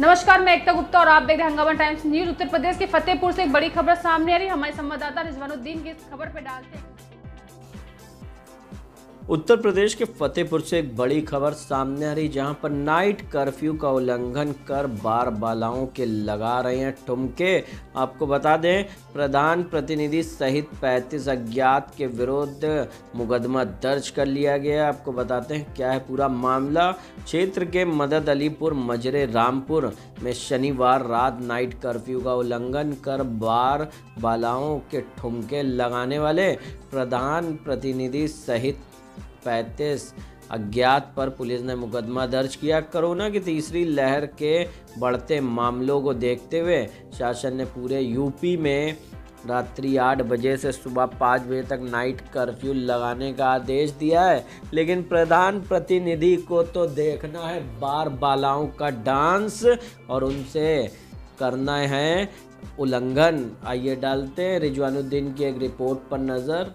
नमस्कार, मैं एकता गुप्ता और आप देख रहे हैं हंगामा टाइम्स न्यूज़। उत्तर प्रदेश के फतेहपुर से एक बड़ी खबर सामने आ रही है। हमारे संवाददाता रिजवानुद्दीन की इस खबर पर डालते हैं। उत्तर प्रदेश के फतेहपुर से एक बड़ी खबर सामने आ रही, जहाँ पर नाइट कर्फ्यू का उल्लंघन कर बार बालाओं के लगा रहे हैं ठुमके। आपको बता दें, प्रधान प्रतिनिधि सहित 35 अज्ञात के विरुद्ध मुकदमा दर्ज कर लिया गया है। आपको बताते हैं, क्या है पूरा मामला? क्षेत्र के मदद अलीपुर, मजरे रामपुर में शनिवार रात नाइट कर्फ्यू का उल्लंघन कर बार बालाओं के ठुमके लगाने वाले प्रधान प्रतिनिधि सहित पैंतीस अज्ञात पर पुलिस ने मुकदमा दर्ज किया। कोरोना की तीसरी लहर के बढ़ते मामलों को देखते हुए शासन ने पूरे यूपी में रात्रि आठ बजे से सुबह पाँच बजे तक नाइट कर्फ्यू लगाने का आदेश दिया है। लेकिन प्रधान प्रतिनिधि को तो देखना है, बार बालाओं का डांस और उनसे करना है उल्लंघन। आइए डालते हैं रिजवानुद्दीन की एक रिपोर्ट पर नज़र।